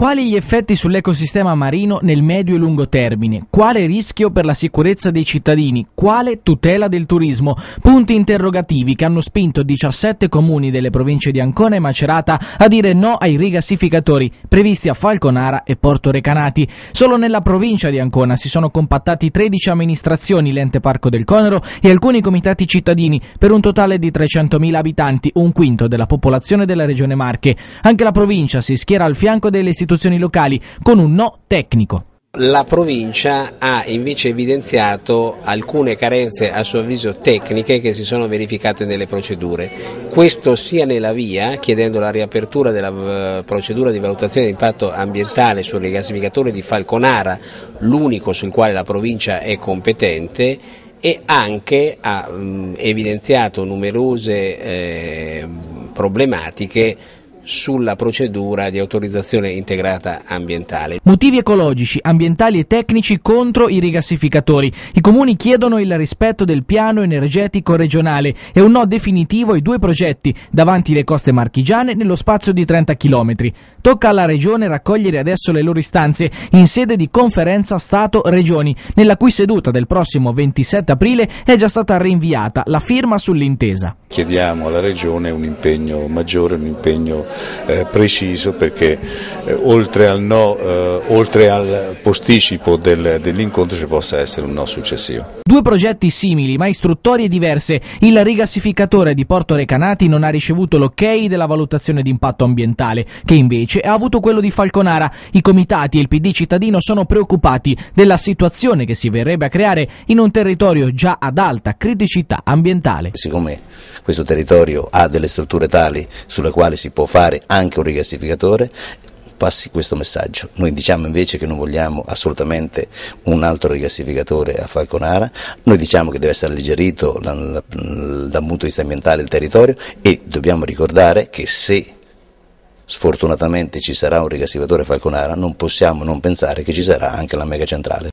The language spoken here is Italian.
Quali gli effetti sull'ecosistema marino nel medio e lungo termine? Quale rischio per la sicurezza dei cittadini? Quale tutela del turismo? Punti interrogativi che hanno spinto 17 comuni delle province di Ancona e Macerata a dire no ai rigassificatori previsti a Falconara e Porto Recanati. Solo nella provincia di Ancona si sono compattati 13 amministrazioni, l'ente parco del Conero e alcuni comitati cittadini per un totale di 300.000 abitanti, un quinto della popolazione della regione Marche. Anche la provincia si schiera al fianco delle istituzioni locali con un no tecnico. La provincia ha invece evidenziato alcune carenze a suo avviso tecniche che si sono verificate nelle procedure. Questo sia nella via, chiedendo la riapertura della eh, procedura di valutazione di impatto ambientale sul rigassificatore di Falconara, l'unico sul quale la provincia è competente, e anche ha mh, evidenziato numerose eh, problematiche sulla procedura di autorizzazione integrata ambientale. Motivi ecologici, ambientali e tecnici contro i rigassificatori. I comuni chiedono il rispetto del piano energetico regionale e un no definitivo ai due progetti davanti le coste marchigiane nello spazio di 30 km. Tocca alla Regione raccogliere adesso le loro istanze in sede di conferenza Stato-Regioni, nella cui seduta del prossimo 27 aprile è già stata rinviata la firma sull'intesa. Chiediamo alla Regione un impegno maggiore, un impegno eh, preciso perché eh, oltre al no, eh, oltre al posticipo del, dell'incontro ci possa essere un no successivo. Due progetti simili ma istruttorie diverse. Il rigassificatore di Porto Recanati non ha ricevuto l'ok della valutazione di impatto ambientale, che invece ha avuto quello di Falconara. I comitati e il PD cittadino sono preoccupati della situazione che si verrebbe a creare in un territorio già ad alta criticità ambientale. Siccome questo territorio ha delle strutture tali sulle quali si può fare anche un rigassificatore, passi questo messaggio. Noi diciamo invece che non vogliamo assolutamente un altro rigassificatore a Falconara, noi diciamo che deve essere alleggerito dal, punto di vista ambientale il territorio e dobbiamo ricordare che se sfortunatamente ci sarà un rigassificatore a Falconara non possiamo non pensare che ci sarà anche la mega centrale.